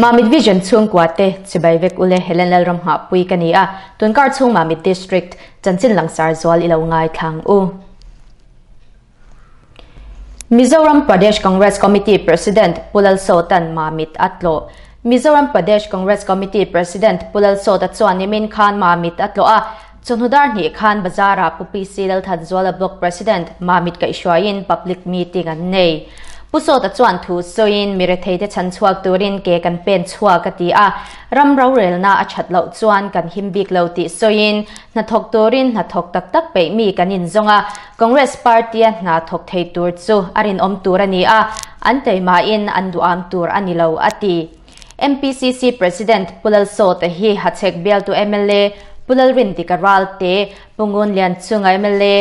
mamit vision chung kwate chibai vek ule helen lal ram ha pui kania tunkar chung mamit district chanchin langsar zwal ilo ngai thang u. Mizoram Pradesh Congress Committee President Pulal Sotan Mamit Atlo. Mizoram Pradesh Congress Committee President Pulal Sotat Chuan Nimin Khan Mamit Atlo a. Chunhudar ni Khan Bazara Pupi Silal Thadzwala Block President Mamit Ka Ishwain public meeting an nei ผู้โสตจวนทูโซอินมีเรทเทชันชวกตัวรินเกกันเป็นชวกตีอารำเราเรลนาอชัดเหล่าจวนกันหิมบิกเหล่าติโซอินนัทกตัวรินนัทกตักตักไปมีกันอินจงอาคองเรสพาร์ตี้นัทกเทตัวจูอารินอมตัวนี้อาอันเตมาอินอันดูอัมตัวอันนี้เหล่าอติ MPCC President Pulal Sot hi hachek bel to MLA Pulal Rin Tikaral te pungun lian chunga MLA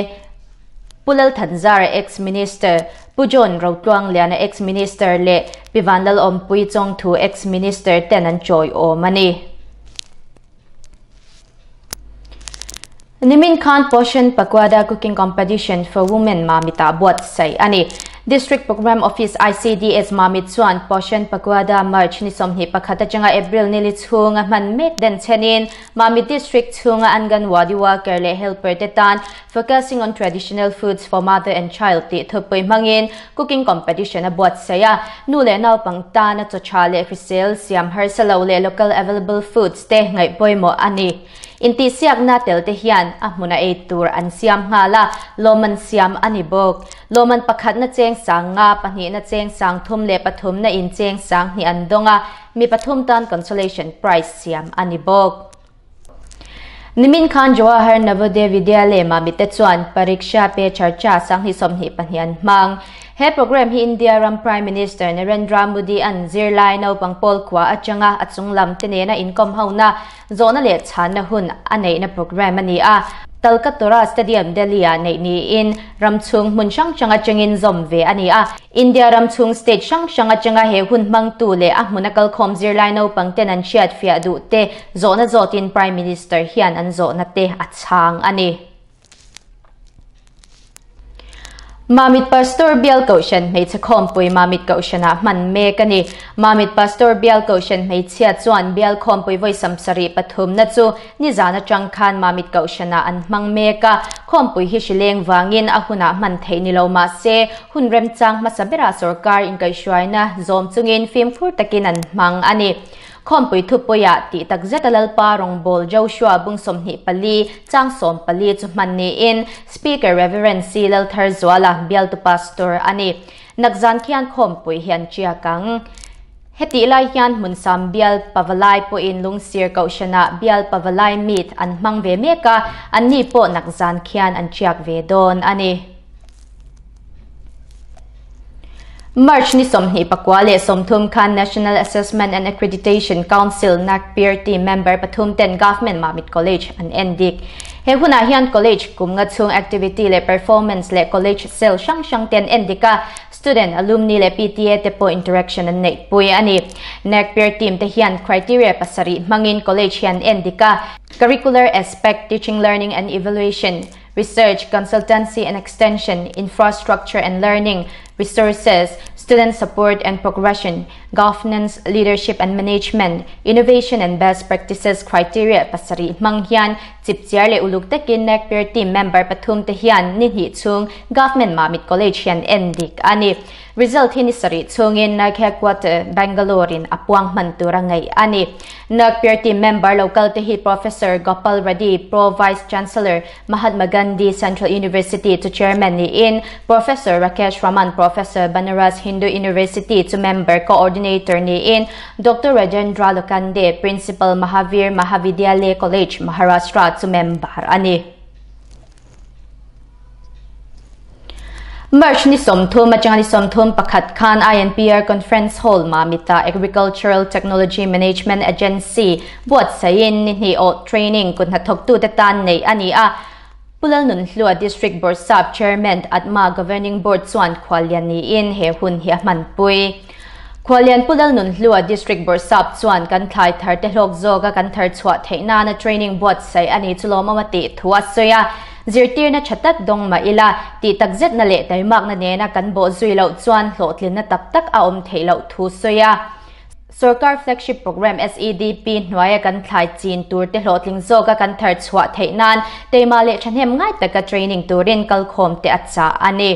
Pulal Thanzar ex-minister Pujon Rautuang lian ex-minister le Pivanlal om pui chong thu ex-minister tenan choi o mani. Nimin Khan Portion Pakwada Cooking Competition for Women Mamita Buat Say Ani District Program Office ICDS Chuan Portion Pakwada March ni changa April nili chunga man met den Mamit District chunga angan wadiwa kerle helper tetan focusing on traditional foods for mother and child ti thopoi mangin cooking competition abot saya nule naw pangta na siam har salole local available foods te ngai poimo ani inti siak na tel te hian a hmuna e tur an siam nga la loman siam ani bok loman pakhat na cheng sang nga pahni na cheng sang thum le pathum na in cheng sang ni an donga mi pathum tan consolation prize siam ani bok Nimin Khan Jawahar Navodaya Vidyalaya ma mite chuan pariksha pe charcha sang hi som hi pahnian mang he program hi India ram Prime Minister Narendra Modi an zirlai no pangpol kwa achanga lam tene na income hauna zona le chan na hun anei na program ani a. Talkatora Stadium Delhi a nei ni in. Ramchung mun sang changa changin zom ve ani a. India ramchung state sang changa changa he hun mang tu le a. Munakal khom zirlai no pangten an chiat fia du te. Zona zotin Prime Minister hian an zo na te achang ani. Mamit Pastor Biel Goshen mei cha khom pui mamit Goshen a man me kani Mamit Pastor Biel Goshen mei chia chuan Biel khom pui voi samsari pathum na chu ni zana tang khan Mamit Goshen a an mang me ka khom pui hi shileng wangin a huna man thei ni lo ma se hun rem chang ma sabera sarkar in kai shwaina zom chungin film phur takin an mang ani Khonpui Thupoya ti takzetalal pa rong bol Joshua bungsom ni pali chang som pali chuman ni in Speaker Reverend Silal Tharzwala bial tu pastor ani nagzan kian khonpui hian chia kang Heti lai hiyan munsam bial pavalay po in lung sir kao siya bial pavalay meet an mang ve meka an ni po nakzan kiyan an chiak ve don ani. March ni somhi pakwale somthum khan National Assessment and Accreditation Council NACPIR team member pathum ten government mamit college an endik he huna hian college kum chung activity le performance le college sel shang shang ten endika student alumni le PTA te po interaction an nei pui ani. NACPIR team te hian criteria pasari. Mangin college hian endika curricular aspect teaching learning and evaluation research consultancy and extension infrastructure and learning resources, student support and progression, governance, leadership and management, innovation and best practices criteria. Pasari manghian chipchiar le uluk takin nekper team member pathum te hian hi chung government mamit college hian endik ani. Result hini sari chungin headquarter bangalore in apuang mantura ngai ani. Nekper team member local te hi professor gopal reddy pro vice chancellor mahatma gandhi central university to chairman ni in professor rakesh raman Professor Banaras Hindu University to member coordinator ni in Dr. Rajendra Lokande, Principal Mahavir Mahavidyalaya College, Maharashtra to member ani. March ni somthum achang ni somthum pakhat khan INPR Conference Hall Mamita Agricultural Technology Management Agency buat sayin ni o training kun hathok tu tan nei ani a Pulal nun hlua District Board Sub Chairman at ma Governing Board Swan Kwalyan ni in, he hun hi man pui. Kwalyan pulal nun hlua District Board Sub Swan kan thai thar te hlok zo ka kan thar chua theina na training board sai ani chulo mamati thua soya zirtir na chatak dong ma ila, ti takzet na le tai mak na ne na kan bo zui lo chuan hlo tlin na tak tak a om thei lo thu soya Sarkar flagship program SEDP nuaya kan thlai chin tur te hlotling zo ka kan thar chwa theinan te ma le thanem ngai taka training turin kal khom te acha ani.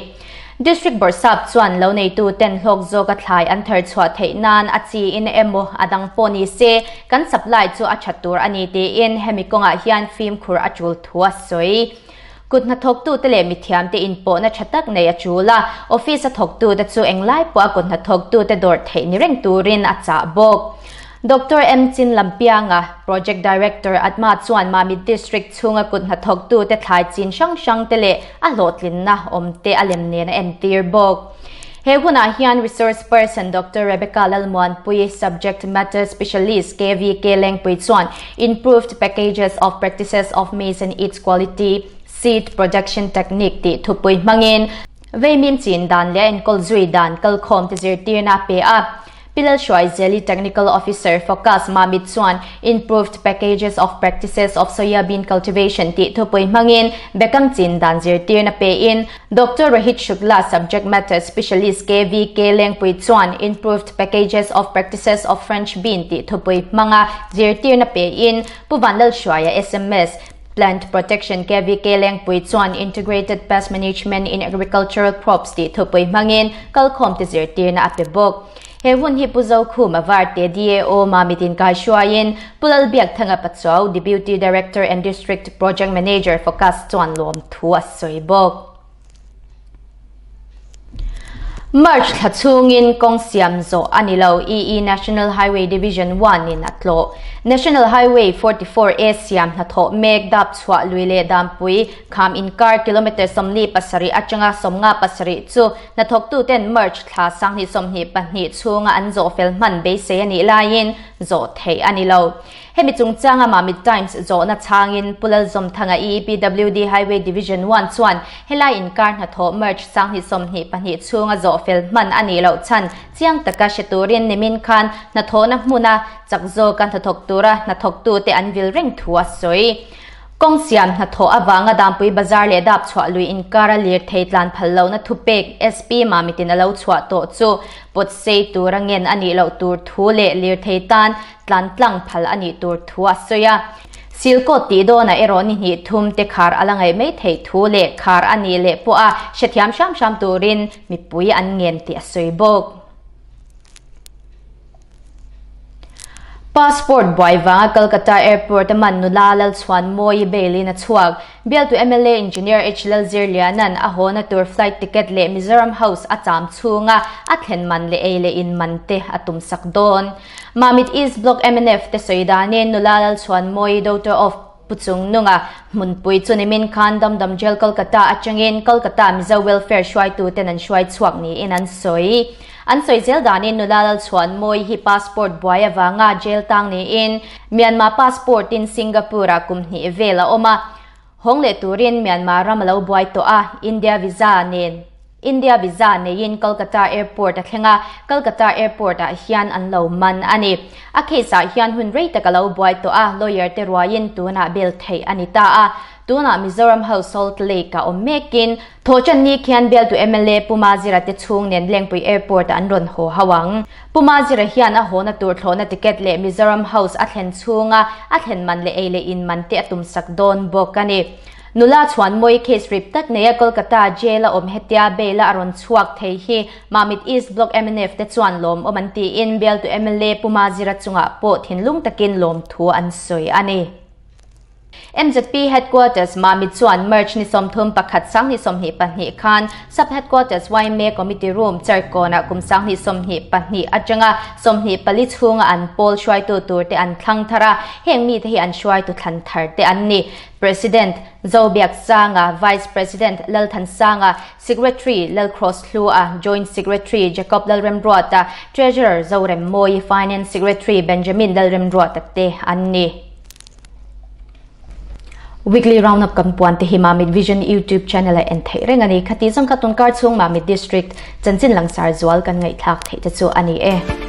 District borsap chuan lo nei tu ten hlok zo ka thlai an thar chwa theinan achi in emo adang poni se. Kan supply chu a thatur ani te in. Hemikonga hian film khur achul thua soi kut na thok tu te le mi thiam te in po na thatak nei a chula office a thok tu te chu englai po kut na thok tu te dor thei ni reng turin a cha bok Dr. M. Chin Lampianga, Project Director at Ma Chuan Mami District chunga kut na thok tu te Thai chin Shang Shang Tele a lot lin na om te alem ne na entir bok. He huna hian resource person Dr. Rebecca Lalmuan Pui subject matter specialist KVK Keleng Pui Chuan improved packages of practices of maize and its quality seed production technique ti thupui mangin. Ve chin dan le en kol zui dan kal khom te zir tir na pe a. Pilal Shwai Zeli Technical Officer focus Mamit Swan improved packages of practices of soya bean cultivation ti thupui mangin. Bekam chin dan zir tir na pe in. Dr. Rahit Shukla subject matter specialist KV Keleng Pui Chuan improved packages of practices of French bean ti thupui manga zir tir na pe in. Puvanlal Shwaya SMS Plant Protection KVK Leng Pui Chuan Integrated Pest Management in Agricultural Crops ti thupui mangin kalkhom ti zir tir na ape bok he hun hi puzau khu ma var te DAO ma mitin kai shuayin pulal biak thanga patsaw Deputy Director and District Project Manager focus chuan lom thu asoi bok. March thachungin kong siam zo anilo EE National Highway Division 1 in atlo National Highway 44 A siam na tho mek dap chwa luile dam pui kham in car kilometer somli pasari achanga somnga pasari chu na thok tu ten March tha sang hi somni panni chunga an zo fel man be se ani lain zo thei anilo hemi chung changa mami times zo na changin pulal zom thanga EPWD Highway Division 1 chuan helai in car na tho March sang hi somni panni chunga zo fel man ani lo chan chiang taka sheturin nimin khan na thona hmuna chakzo kan thok ตัวระนัทกตัวแต่อันวิลเร่งทัวสวยกองเสียมนัทอวางดามปุยบาซาร์เลดับชวลุยอินการเลียเทตลานพัลเลานัทุเปกเอสพีมามิตินเลาชวโตจูปดเซตัวรังเงินอันนี้เลาตัวทูเลเลียเทตันตลานตลังพัลอันนี้ตัวทัวสวยซิลโกตีโดนะเอรอนิหิทุมเตคาร์อะไรไม่เททูเลคาร์อันนี้เลปัวเชตยามชามชามตูรินมีปุยอันเงินเตียสวยบก passport बॉयवा Calcutta airport मन नुलालल स्वान मोई बेली न छुआग बेल टू एमएलए इंजीनियर एच लल जिरलियानन अहो न टूर फ्लाइट टिकट ले मिजोरम हाउस अचाम छुंगा अथेन मन ले एले इन मनते अतुम सकदोन मामित इस ब्लॉक एमएनएफ ते सोइदाने नुलालल स्वान मोई doctor of mun pui chuni min khan dam dam jail Kolkata achangin Kolkata Mizo welfare shwai tu tenan shwai chuak ni in an soi. An soi zel dani nulalal chuan moi hi passport buaya wanga jail tang ni in. Myanmar passport in Singapore kum ni vela oma. Hongle turin Myanmar ramalo buai to a India visa nen India visa ne yin Kolkata airport a thlenga Kolkata airport a hian an lo man ani a khesa hian hun rei takalo buai to a lawyer te ruayin tu na bel thei ani ta a tuna Mizoram household lake ka omekin thochan ni khian bel tu MLA Pumazira te chung nen lengpui airport an ron ho hawang Pumazira hian a hona tur thlona ticket le Mizoram house a thlen chunga a thlen man le eile in man te atum sak don bokani nula chuan moi case rip tak neya kolkata jail om hetia bela aron chuak thei hi mamit east block mnf te chuan lom omanti in bel tu mla pumazira chunga po thinlung takin lom thu an soi ani MZP headquarters ma mi chuan merch ni som thum pakhat sang ni som hi panhi khan. Sub headquarters wai me committee room charkona kum sang ni som hi panhi atanga. Som hi pali chhunga an pol shwai tu tur te an thlang thara heng mi te hi an shwai tu thlan thar te an ni. President zobiak sanga vice president lal than sanga secretary lal cross lua joint secretary jacob lal remrota treasurer zorem moi, finance secretary benjamin lal remrota te an ni. Weekly roundup kan puan te himamit vision youtube channel en thei renga ni khati jang ka tun kar chung mamit district chanchin langsar zwal kan ngai thak thei te chu ani e